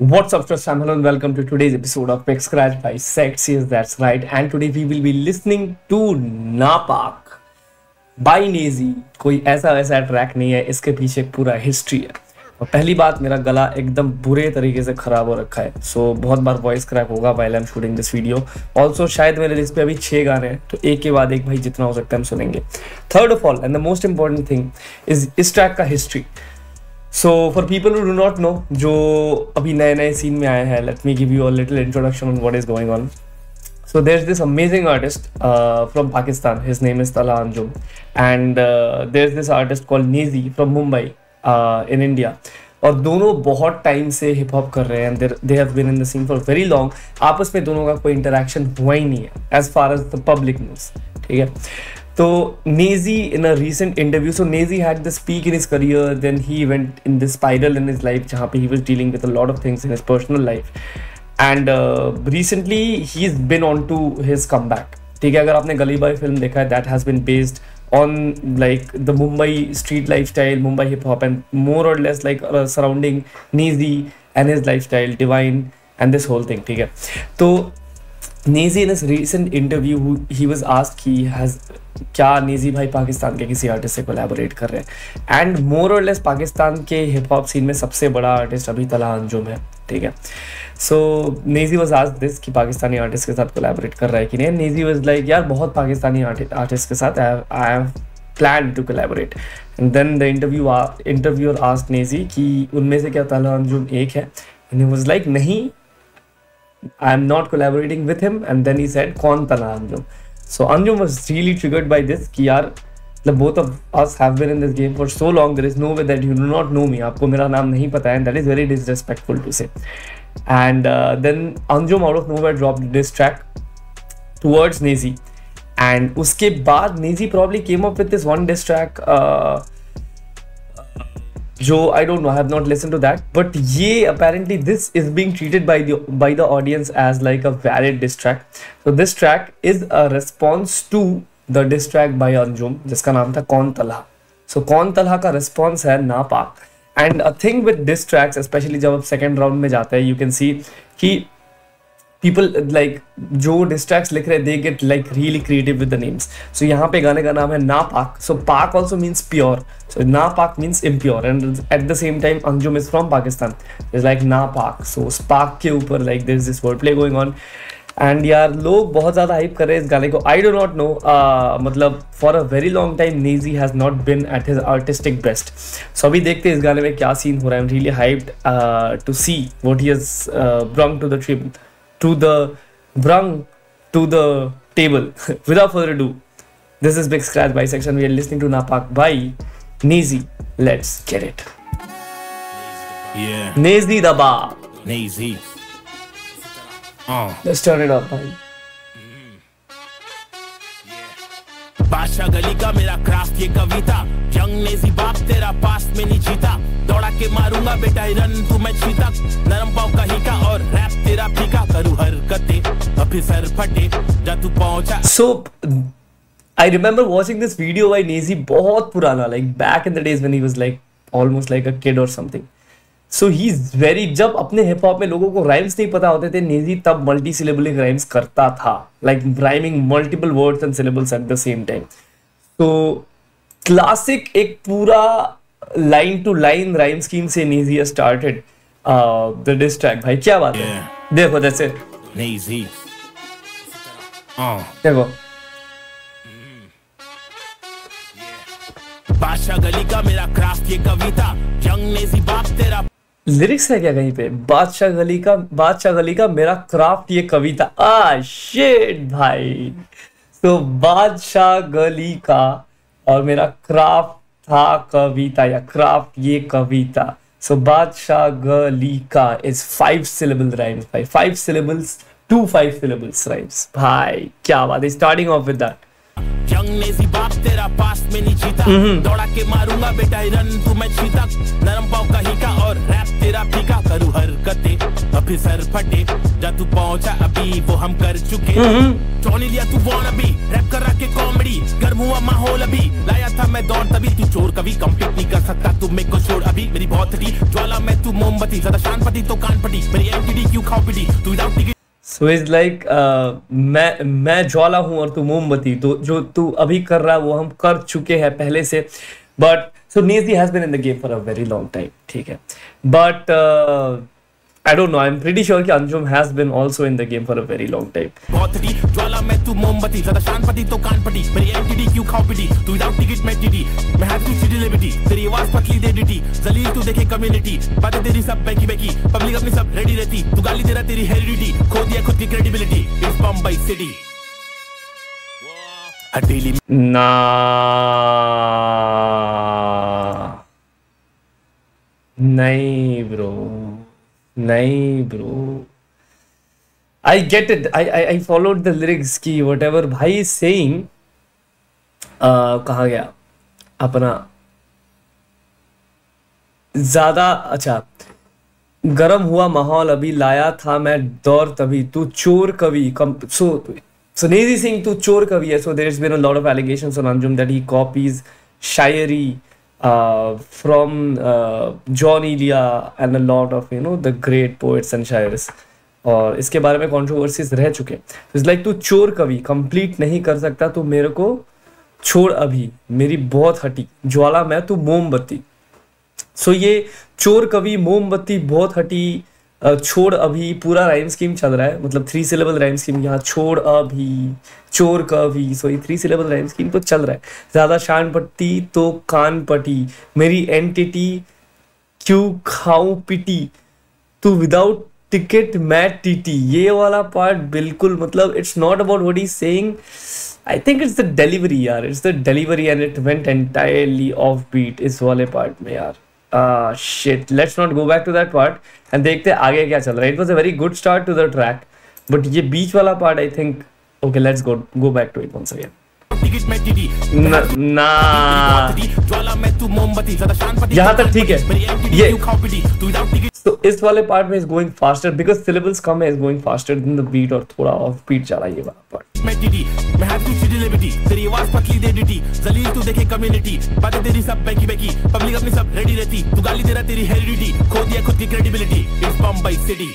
What's up, Trust? I'm hello and welcome to today's episode of Pick Scratch by Sex. Yes, that's right. And today we will be listening to Napak by Nazy. कोई ऐसा वैसा track नहीं है इसके पीछे पूरा history है और पहली बात मेरा गला एकदम बुरे तरीके से खराब हो रखा है सो so, बहुत बार वॉइस क्रैक होगा while I'm shooting this video also शायद मेरे लिस्ट पे अभी छह गाने हैं तो एक के बाद एक भाई जितना हो सकता है हम सुनेंगे third of all and the most important thing is इस ट्रैक का history so for people do not know जो अभी नए नए सीन में आए हैं let me give you a little introduction on what is going on So there's this amazing artist uh, from Pakistan. His name is Tala Anjum, and uh, there's this artist called Nizi Mumbai uh, in India. और दोनों बहुत time से hip hop कर रहे हैं they have been in the scene for very long आपस में दोनों का कोई इंटरेक्शन हुआ ही नहीं है as far as the public news ठीक है? तो Naezy in a recent interview so Naezy had the peak in his career then he went in the spiral in his life जहाँ पे he was dealing with a lot of things in his personal life and recently he is been on to his come back ठीक है अगर आपने Gully Boy film देखा है that has been based on like the Mumbai street lifestyle, Mumbai hip hop, and more or less like uh, surrounding Nizi and his lifestyle, Divine, and this whole thing. ठीक है तो नेजी इन interview he was asked, he has, क्या नेजी भाई पाकिस्तान के किसी artist से collaborate कर रहे हैं? And more or less Pakistan के हिप हॉप सीन में सबसे बड़ा आर्टिस्ट अभी तला अंजुम है, ठीक है? सो नेजी वॉज़ आज दिस कि पाकिस्तानी आर्टिस्ट के साथ कोलैबोरेट कर रहा है कि नहीं? नेजी वॉज़ लाइक यार, बहुत पाकिस्तानी आर्टिस्ट के साथ I have plan to collaborate then the interview interviewer asked Naezy कि उनमें से क्या तला अंजुम एक है? ही वाज लाइक नहीं I am not collaborating with him and then he said कौन Talha Anjum so Anjum was really triggered by this कि यार मतलब both of us have been in this game for so long there is no way that you do not know me आपको मेरा नाम नहीं पता है and that is very disrespectful to say and uh, then Anjum out of nowhere dropped this track towards Nazi and उसके बाद probably came up with this one diss track uh, जो I don't know have not listen to that but ये apparently this is being treated by the by the audience as like a valid diss track so this track is a response to the diss track by Anjum जिसका नाम था कौन तलहा। सो so, कौन तलहा का response है Na Paak and a thing with diss track specially जब आप second round में जाते हैं यू कैन सी कि. पीपल लाइक जो डिस्ट्रैक्ट्स लिख रहे they get like really creative with the names so यहाँ पे गाने का नाम है ना पाक सो पाक also means pure so Na Paak means impure and at the same time Anjum is from Pakistan is like Na Paak so उस पाक के ऊपर like this this word play going on and यार, लोग बहुत ज़्यादा हाइप कर रहे हैं इस गाने को. आई डो नॉट नो मतलब for a very long time Naezy has not been at his artistic best so अभी देखते हैं इस गाने में क्या सीन हो रहा है. Really hyped to see what he has brung to the trip to the brung to the table. Without further ado, this is Big Scratch Bisection. We are listening to Napak by Nazy. Let's get it. Yeah. Nazy bar Nazy. Oh. Let's turn it up, bhai. बादशाह गली का मेरा craft ये कविता जंग नेजी बाप तेरा past में नहीं जीता दौड़ा के मारूँगा बेटा रन तू मैं जीता नरम पाव का हिका और रैप तेरा फीका करूँ हरकतें अभी सर फटे जा तू पहुँचा So I remember watching this video by Nazy बहुत पुराना like back in the days when he was like almost like a kid or something. So he's very जब अपने हिप हॉप में लोगों को राइम्स नहीं पता होते थे नेजी तब मल्टी सिलेबलिक राइम्स करता था। Like rhyming multiple words and syllables at the same time तो क्लासिक एक पूरा line to line rhyme scheme से Naezy started the diss track भाई क्या बात है? देखो जैसे Nazy. Uh. देखो। बादशाह गली का मेरा क्राफ्ट ये कविता। जंग नेजी बाप तेरा लिरिक्स है क्या कहीं पे? बादशाह गली का बादशाह गली का मेरा क्राफ्ट ये कविता। आ शिट भाई। तो बादशाह गली का और मेरा क्राफ्ट था कविता या क्राफ्ट ये कविता। सो बादशाह गली का इज़ फाइव सिलेबल राइम्स भाई। Five syllables to five syllables rhymes भाई, क्या बात है। स्टार्टिंग ऑफ़ विद दैट जंग बाप तेरा पास्ट में नहीं जीता। दौड़ा के मारूँगा बेटा रन तू मैं जीता नरम पाव का हिका और रैप तेरा फीका। करूँ हरकतें फिर सर फटे। जा तू पहुँचा अभी वो हम कर चुके टोनी लिया तू वॉन अभी। रैप कर रहा के कॉमेडी गर्म हुआ माहौल अभी। लाया था मैं दौड़ तभी तू चोर कभी कंप्लीट नहीं कर सकता। तू मेरे को छोड़ अभी मेरी बहुत थी। ज्वाला मैं तू मोमबत्ती ज़्यादा शान तो कान पटी मेरी एंटिटी क्यों खाओ पिटी? तू without ticket so is like मैं मैं ज्वाला हूँ और तू मोमबत्ती। तो जो तू अभी कर रहा वो हम कर चुके हैं पहले से। But so Naezy has been in the game for a very long time ठीक है। But I don't know. I'm pretty sure कि Anjum has been also in the game for a very long time. थी ज्वाला मैं तू मोमबत्ती ज़्यादा शान पति तो कान पटी मेरी एंटिटी क्यों खाओ पिटी तू विदाउट टिकट मैं टीटी मैं हैव टू सिटी तेरी आवाज़ पतली दे डीटी जलील तू देखे कम्युनिटी बातें तेरी सब बैकी बैकी पब्लिक अपनी सब रेडी रहती। तू गाली दे रहा तेरी हेरिडिटी खो दिया खुद की क्रेडिबिलिटी इस बम्बई सिटी हटीली Nah. नहीं ब्रो नहीं bro I get it I I followed the lyrics की वट एवर भाई सेइंग कहा गया, अपना, ज़्यादा अच्छा गरम हुआ माहौल अभी लाया था मैं दौर तभी, तू चोर कवि सो सुनिधि सिंह, तू चोर कवि है so there is been lord of allegation so Anjum that he copies Shayari uh, from uh, John Elia and a lot of you know the great poets and shairs. और इसके बारे में कॉन्ट्रोवर्सीज रह चुके इट्स लाइक तू चोर कवि complete नहीं कर सकता तो मेरे को छोड़ अभी। मेरी बहुत हटी। ज्वाला मैं तू मोमबत्ती। सो so ये चोर कवि मोमबत्ती बहुत हटी। छोड़ अभी पूरा राइम स्कीम चल रहा है मतलब थ्री सिलेबल राइम स्कीम यहाँ, छोड़ अभी, चोर कभी सो ये थ्री सिलेबल राइम स्कीम तो चल रहा है। ज़्यादा शान पट्टी तो कान पटी, मेरी एंटिटी क्यों खाऊं पिटी? तू विदाउट टिकट मैं टीटी। ये वाला पार्ट बिल्कुल मतलब it's not about what is saying I think it's the delivery यार it's the delivery and it went entirely off beat इस वाले पार्ट में यार। Shit let's not go back to that part and देखते आगे क्या चल रहा है it was a very good start to the track but ये बीच वाला part I think okay let's go go back to it once again ना यहाँ तक ठीक है ये तो इस वाले पार्ट में is going faster because syllables कम है is going faster than the beat और थोड़ा ऑफ़ बीट चला ये वाला पार्ट मैं टीडी, मैं हैव टू सिटी तेरी आवाज़ पतली दे डीटी जलील तू देखे कम्युनिटी बातें तेरी सब बैकी बैकी पब्लिक अपनी सब रेडी रहती, तू गाली दे रहा तेरी हेरिडिटी खो दिया खुद की क्रेडिबिलिटी इस बम्बई सिटी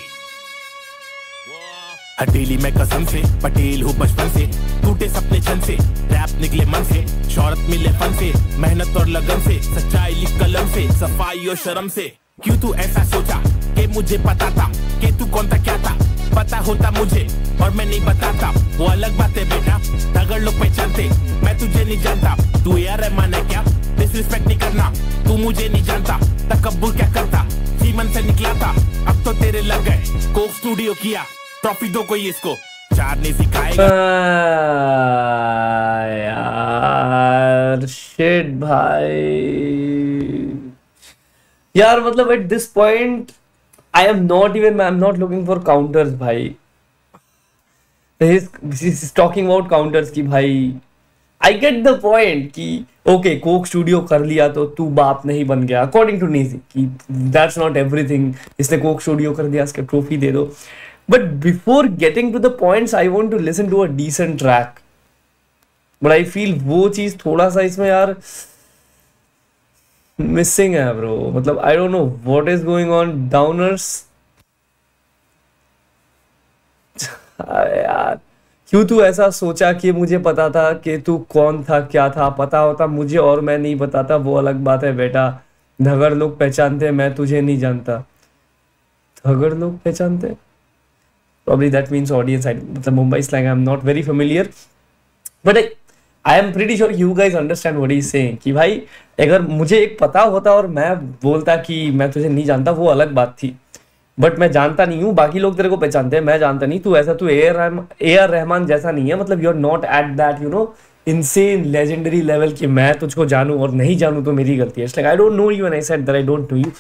हटेली मैं कसम से, पटेल हूँ बचपन से, टूटे सपने छन से रैप निकले मन से, शौहरत मिले फन से, मेहनत और लगन से, सच्चाई लिख कलम से, सफ़ाई और शर्म से। क्यों तू ऐसा सोचा कि मुझे पता था कि तू कौन था, क्या था? पता होता मुझे और मैं नहीं बताता। वो अलग बात है बेटा, तगड़ लोग पहचानते। मैं तुझे नहीं जानता, तू यार रहमान है क्या? डिसरिस्पेक्ट नहीं करना, तू मुझे नहीं जानता। तकब्बुर क्या करता? जीवन से निकला था अब तो तेरे लग गए, कोक स्टूडियो किया। ट्रॉफी दो कोई इसको, चार ने सिखाएगा। यार शिट भाई। यार मतलब at this point I am not even I am not looking for counters भाई टॉकिंग अबाउट काउंटर्स की भाई आई गेट द पॉइंट कि ओके कोक स्टूडियो कर लिया तो तू बाप नहीं बन गया। अकॉर्डिंग टू नीजी कि दैट्स नॉट एवरीथिंग इसने कोक स्टूडियो कर दिया इसके ट्रॉफी दे दो। But before getting to the points, I want to listen to a decent track. But I feel वो चीज़ थोड़ा सा इसमें यार मिसिंग है ब्रो। मतलब I don't know what is going on downers यार क्यों तू ऐसा सोचा कि मुझे पता था कि तू कौन था क्या था? पता होता मुझे और मैं नहीं बताता वो अलग बात है बेटा। धगर लोग पहचानते मैं तुझे नहीं जानता। धगर लोग पहचानते probably that means audience I, the Mumbai slang I'm not very familiar but I, I am sure you guys understand what he's saying, कि भाई, अगर मुझे एक पता होता और मैं बोलता कि मैं तुझे नहीं जानता, वो अलग बात थी। बट मैं जानता नहीं हूँ, बाकी लोग तेरे को पहचानते हैं, मैं जानता नहीं। तू ऐसा, तू ए आर रहमान जैसा नहीं है मतलब you are not at that you know insane legendary level कि मैं तुझको जानूं और नहीं जानूं तो मेरी गलती है। It's like I don't know you and I said that I don't know you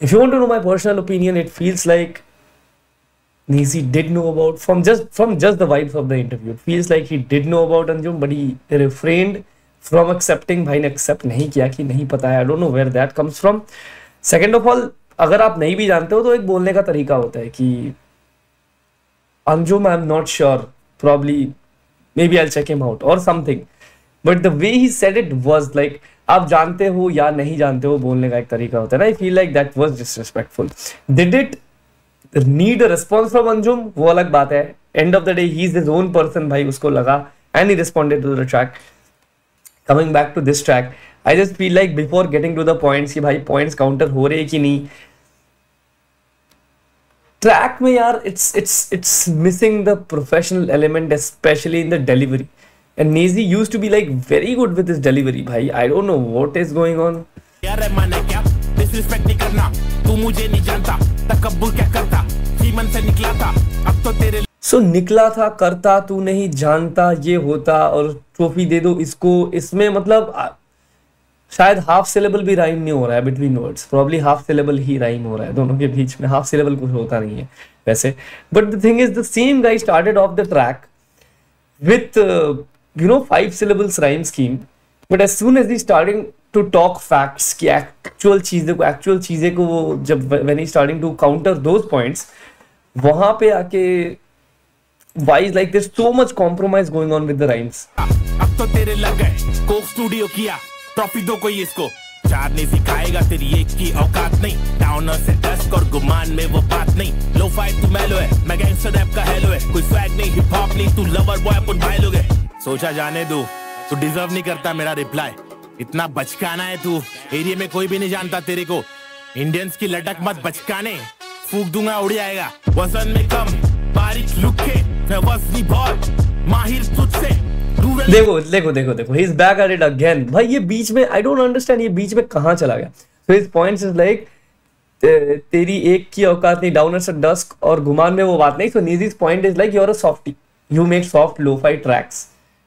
if you want to know my personal opinion it feels like Nisi did know about from just from just the vibes of the interview. It feels like he did know about Anjum, but he refrained from accepting. भाई ने accept नहीं किया कि नहीं पता है. I don't know where that comes from. Second of all, अगर आप नहीं भी जानते हो तो एक बोलने का तरीका होता है कि am not sure probably maybe I check him out और something but the way he said it was like आप जानते हो या नहीं जानते हो बोलने का एक तरीका होता है ना I feel like that was disrespectful did it need response from Anjum वो अलग बात है. End of the day he is his own person भाई, उसको लगा and he responded to the track coming back to this track I just feel like before getting to the points कि भाई points counter हो रहे कि नहीं? Track में यार it's it's it's missing the professional element specially in the delivery and Naezy used to be like very good with this delivery भाई. I don't know what is going on disrespect नहीं करना। तू मुझे नहीं जानता तकब्बुर क्या करता? सीमन से निकला था अब तो तेरे सो so, निकला था करता तू नहीं जानता ये होता और ट्रॉफी दे दो इसको। इसमें मतलब शायद हाफ़ सिलेबल भी राइम नहीं हो रहा है between words probably half syllable ही राइम हो रहा है दोनों के बीच में। हाफ़ सिलेबल कुछ होता नहीं है वैसे। But the thing is the same guy started off the track with you know five syllables rhyme scheme but as soon as the starting to talk facts की एक्चुअल चीज़ें को एक्चुअल चीज़ें को वो जब when he starting to counter those points वहाँ पे आके wise like this so much compromise going on with the rhymes अब तो तेरे लग गए कोक स्टूडियो किया ट्रॉफी दो कोई इसको। चार ने सिखाएगा तेरी एक की औकात नहीं डाउनर से डस्क और गुमान में वो बात नहीं। लो फाइट तू मैलो है, मैं गैंगस्टर रैप का हेलो है। कोई स्वैग नहीं हिप हॉप नहीं, तू लवर बॉय अपन भाई लोग सोचा जाने दो, तू डिजर्व नहीं करता मेरा रिप्लाई इतना बचकाना है तू। एरिया में कोई भी नहीं जानता तेरे को। इंडियंस की लटक मत बचकाने। फूक दूँगा, उड़ जाएगा। वज़न में कम बारीक लुके बहुत। माहिर तुझसे देखो देखो देखो देखो he is back at it again भाई, ये बीच में आई डोंट अंडरस्टैंड ये बीच में कहाँ चला गया? So his points is like तेरी एक की औकात नहीं डाउनर से डस्क और गुमान में वो बात नहीं। So Naezy's point is like you're a softie you make soft lo fi tracks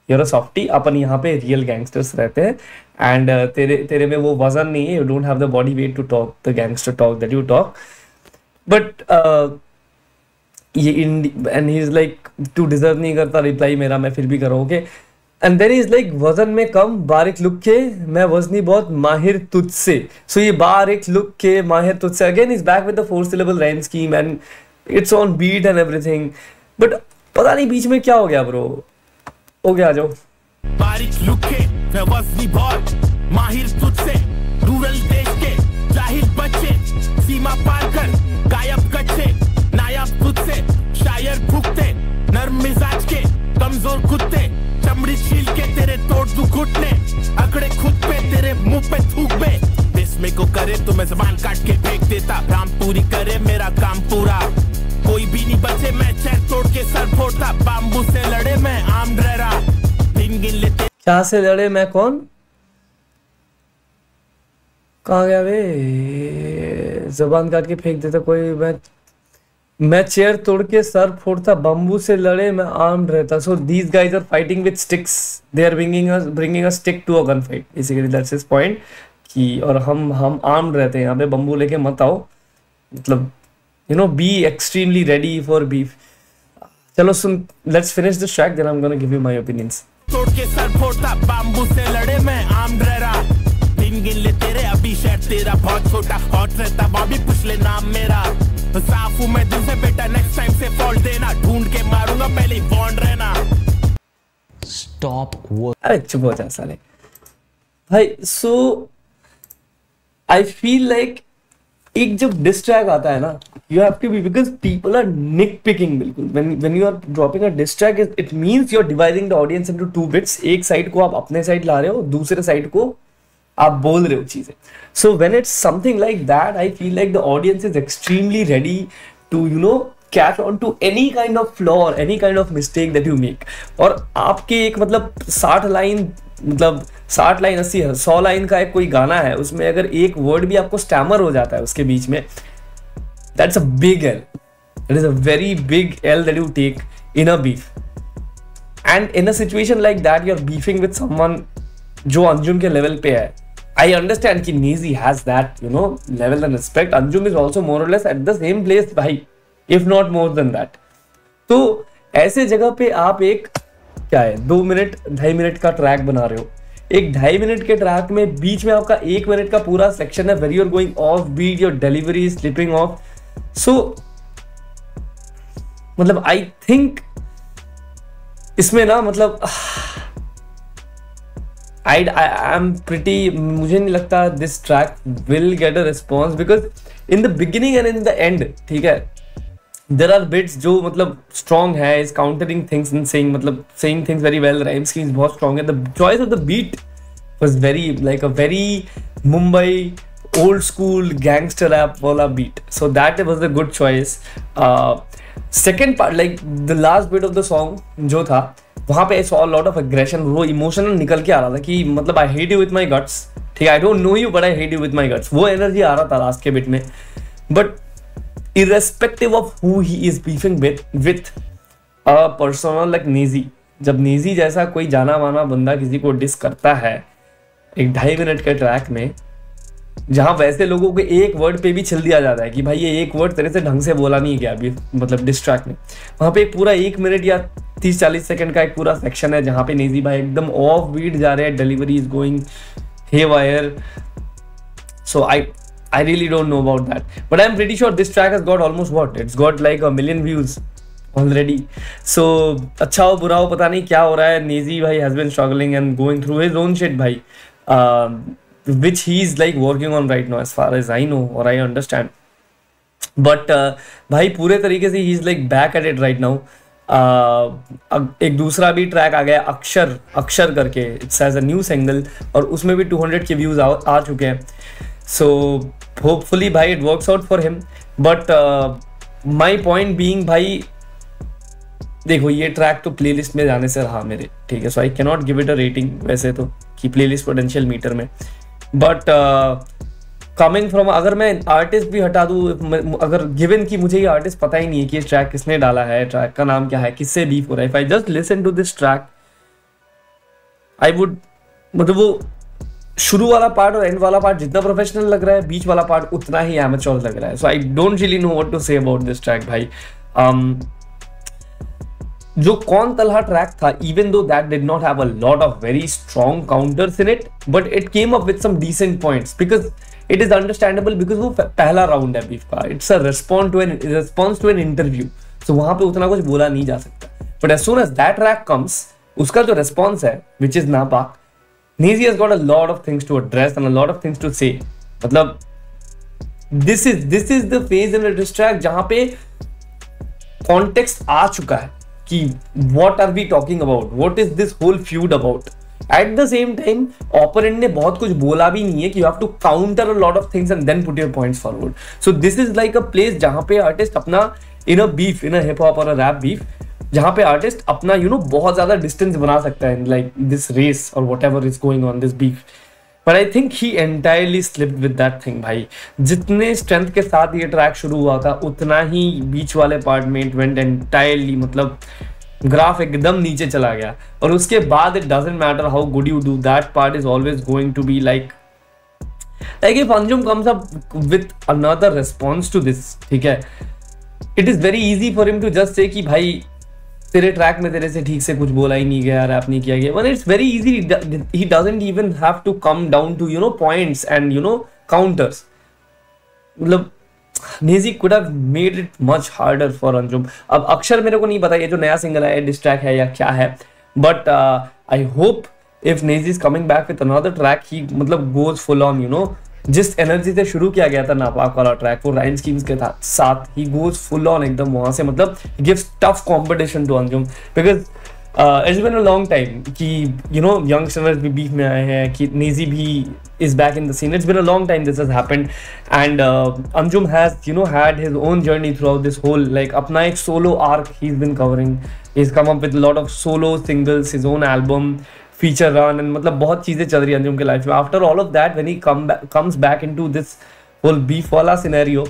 you're a softie अपन यहाँ पे रियल गैंगस्टर्स रहते हैं। एंड uh, तेरे तेरे में वो वज़न नहीं है। You don't have the body weight to talk the gangster talk that you talk but ये and he is like to deserve नहीं करता रिप्लाई मेरा मैं फिर भी करोगे एंड देर इज़ लाइक वज़न में कम बारिक लुक के मैं वजनी बहुत माहिर तुझसे सो. ये बारिक लुक के माहिर तुझसे again is back with the four syllable rhyme scheme and it's on beat and everything but पता नहीं बीच में क्या हो गया ब्रो गया आ जाओ। बारिक लुक वजनी बहुत। माहिर तुझसे रूरल देश के जाहिल बच्चे। सीमा पार कर, गायब कच्चे। नायाब तुझसे, शायर भुगते। नर्म मिजाज के, कमज़ोर कुत्ते। चमड़ी छील के तेरे तोड़ दू घुटने। अकड़े खुद पे, तेरे मुँह पे थूक बे। बिस्मे को करे तो मैं जबान काट के फेंक देता। काम पूरी करे, मेरा काम पूरा। सर फोड़ता बाम्बू से लड़े मैं आम रहा दिन गिन लेते क्या से लड़े मैं कौन? कहा गया वे? जबान काट के फेंक देता कोई। मैं मैं चेयर तोड़ के सर फोड़ता बम्बू से लड़े मैं आर्म्ड रहता so these guys are fighting with sticks they are bringing bringing a stick to a gun fight basically that's his point कि, और हम हम आर्म रहते हैं। यहाँ पे बम्बू लेके मत आओ। मतलब you know be extremely ready for beef चलो सुन let's finish this track then I am gonna give you my opinions तोड़ के सर फोड़ता बाम्बू से लड़े मैं आर्म्ड रह रहा दिन गिन ले तेरे अभी शायद तेरा बहुत छोटा। हॉट रहता बॉबी पूछ ले नाम मेरा। साफ़ हूँ मैं दिल से बेटा नेक्स्ट टाइम से फॉल्ट देना। ढूंढ के मारूँगा पहले बॉन्ड रहना। Stop work. अरे चुप हो जा साले। भाई सो आई फील लाइक एक जब डिस्ट्रैक आता है ना you have to be because people are nitpicking बिल्कुल when you are dropping a diss track it means you are dividing the audience into two bits एक साइड को आप अपने साइड ला रहे हो, दूसरे साइड को आप बोल रहे हो चीज़ें। So when it's something like that I feel like the audience is extremely ready to you know catch on to any kind of flaw any kind of mistake that you make और आपके एक मतलब साठ line मतलब साठ line, अस्सी, सौ line का एक कोई गाना है, उसमें अगर एक वर्ड भी आपको स्टैमर हो जाता है उसके बीच में that's a big L it is a very big L that you take in a beef and in a situation like that you are beefing with someone जो अंजुम के लेवल पे है. आई अंडरस्टैंड कि Naezy has that you know level and respect Anjum is also more less at the same place भाई if not more than that तो ऐसे जगह पे आप एक, क्या है, दो मिनट ढाई मिनट का ट्रैक बना रहे हो. एक ढाई मिनट के ट्रैक में बीच में आपका एक मिनट का पूरा सेक्शन है very you're going off beat your delivery slipping off so मतलब आई थिंक इसमें ना मतलब आई आई एम प्रिटी मुझे नहीं लगता this track will get a response because in the beginning and in the end ठीक है? देर आर बिट्स जो मतलब स्ट्रॉन्ग है is countering things in saying मतलब saying things very well rhyme schemes बहुत स्ट्रॉन्ग है। The choice of the beat was very like a very Mumbai old school gangster rap वाला beat so that was the good choice second part like the last bit of the song जो था, वहाँ पे saw lot of aggression वो emotional निकल के आ रहा था कि मतलब I hate you with my guts ठीक I don't know you but I hate you with my guts वो एनर्जी आ रहा था लास्ट के बिट में। But irrespective of who he is beefing with with a persona like Naezy जब नेजी जैसा कोई जाना माना बंदा किसी को डिस करता है, एक ढाई मिनट के ट्रैक में, जहाँ वैसे लोगों को एक वर्ड पे भी छिल दिया जाता है कि भाई ये एक वर्ड तेरे से ढंग से बोला नहीं गया अभी मतलब डिस्ट्रैक्ट में। वहाँ पे एक पूरा एक मिनट या तीस चालीस सेकंड का एक पूरा सेक्शन है जहाँ पे नेजी भाई एकदम ऑफ़ बीट जा रहे हैं delivery is going haywire so I I really don't know about that. But I'm pretty sure this track has got almost what? It's got like a million views. Already so अच्छा हो, बुरा हो, पता नहीं क्या हो रहा है नेजी भाई has been struggling and going through his own shit भाई which he is like working on right now as far as I know और आई अंडरस्टैंड बट भाई पूरे तरीके से he is like back at it right now एक दूसरा भी track आ गया अक्षर अक्षर करके it's as a new single और उसमें भी टू हंड्रेड के व्यूज़ आ चुके हैं सो होपफुली भाई it works out for him but my point being भाई देखो, ये ट्रैक तो प्लेलिस्ट में जाने से रहा मेरे, ठीक है? So I cannot give it a rating वैसे तो कि प्लेलिस्ट पोटेंशियल मीटर में। बट कमिंग फ्रॉम अगर मैं आर्टिस्ट भी हटा दूँ अगर गिवन कि मुझे ये आर्टिस्ट पता ही नहीं है कि ये ट्रैक किसने डाला है ट्रैक का नाम क्या है, किससे बीफ हो रहा है। If I just listen to this track I would मतलब वो शुरू वाला पार्ट और एंड वाला पार्ट जितना प्रोफेशनल लग रहा है बीच वाला पार्ट उतना ही एमेचोर लग रहा है। So I don't really know what to say about this track भाई। Um, जो कौन तलहा ट्रैक था even though that did not have a lot of very strong counters in it but it came up with some decent points because it is understandable because वो पहला round है beef का it's a response to an response to an interview so वहाँ पे उतना कुछ बोला नहीं जा सकता। But as soon as that track comes उसका जो रिस्पॉन्स है which is Napaak Nizi has got a lot of things to address and a lot of things to say. मतलब this is this is the phase in a diss track जहाँ पे context आ चुका है कि what are we talking about? What is this whole feud about? At the same time opponent ने बहुत कुछ बोला भी नहीं है कि you have to counter a lot of things and then put your points forward so this is like a place जहाँ पे आर्टिस्ट अपना in a beef in a hip hop और अ रैप बीफ जहाँ पे artist अपना you you no know, बहुत ज़्यादा distance बना सकता है लाइक दिस रेस और whatever is going on this beef but I think he entirely slip with that thing भाई। जितने स्ट्रेंथ के साथ ये ट्रैक शुरू हुआ था उतना ही बीच वाले पार्ट में इट वेंट एंटायरली मतलब ग्राफ एकदम नीचे चला गया। और उसके बाद it doesn't matter how good you do that part is always going to be like like if Anjum comes up with another response to this ठीक है? It is very easy for him to just say कि भाई तेरे track में तेरे से ठीक से कुछ बोला ही नहीं गया रैप नहीं किया गया। One it's very easy he doesn't even have to come down to you know points and you know counters मतलब Naezy could have made it much harder for Anjum अब अक्षर मेरे को नहीं पता ये जो नया सिंगल है डिस्ट्रैक है या क्या है। But I hope if Naezy is coming back with another track he मतलब goes full on you know जिस एनर्जी से शुरू किया गया था नापाक वाला ट्रैक वो राइन स्कीम्स के साथ ही गोज फुल ऑन एकदम वहाँ से मतलब gives tough competition to Anjum because it's been a long time कि यू नो यंग सिंगर्स भी बीच में आए हैं, कि नेजी भी is back in the scene it's been a long time this has happened and Anjum has you know had his own journey throughout this whole like अपना एक solo arc he is been covering is come up with lot of solo singles his own album feature run and मतलब बहुत चीज़ें चल रही है अंजुम के life में after all of that when he comes back into this whole beef वाला scenario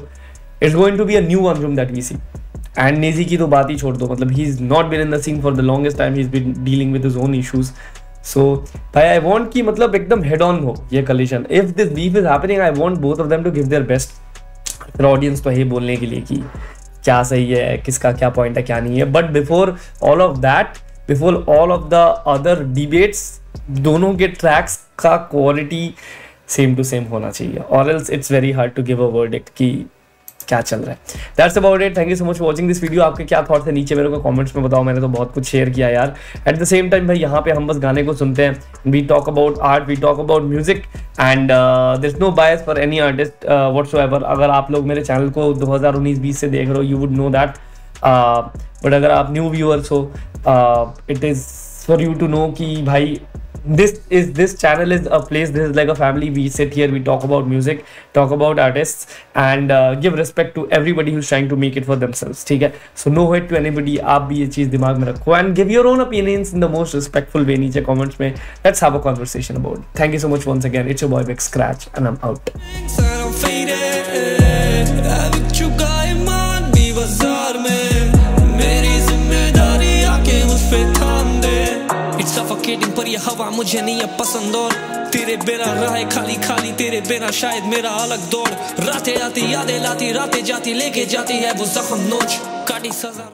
it's going to be a new Anjum that we see and Naezy की तो बात ही छोड़ दो मतलब he is not been in the scene for the longest time he is been dealing with his own issues so भाई I want कि मतलब एकदम हेड ऑन हो ये collision if this beef is happening I want both of them to give their best फिर audience तो है बोलने के लिए कि क्या सही है, किसका क्या पॉइंट है, क्या नहीं है। But before all of that before all of the other debates, दोनों के ट्रैक्स का क्वालिटी सेम टू सेम होना चाहिए। और else it's very hard to give a verdict कि क्या चल रहा है। That's about it thank you so much watching this video आपके क्या थॉट्स है? नीचे मेरे को कमेंट्स में बताओ। मैंने तो बहुत कुछ शेयर किया यार। एट द सेम टाइम भाई, यहाँ पे हम बस गाने को सुनते हैं। We talk about art we talk about music and there is no bias for any artist what's अगर आप लोग मेरे चैनल को 2019-20 से देख रहे हो you would know that but अगर आप न्यू व्यूअर्स हो it is for you to know कि भाई this is this channel is a place this is like a family we sit here we talk about music talk about artist and give respect to everybody who's trying to make it for themselves ठीक है? So no hate to anybody आप भी ये चीज़ दिमाग में रखो and give your own opinions in the most respectful way नीचे कॉमेंट्स में. Let's have a conversation about thank you so much once again it's a boy big scratch and am out Suffocating पर ये हवा मुझे नहीं है पसंद और तेरे बिना राह खाली खाली तेरे बिना शायद मेरा अलग दौड़ रातें आती यादें लाती रातें जाती लेके जाती है वो जख्म नोच काटी सजा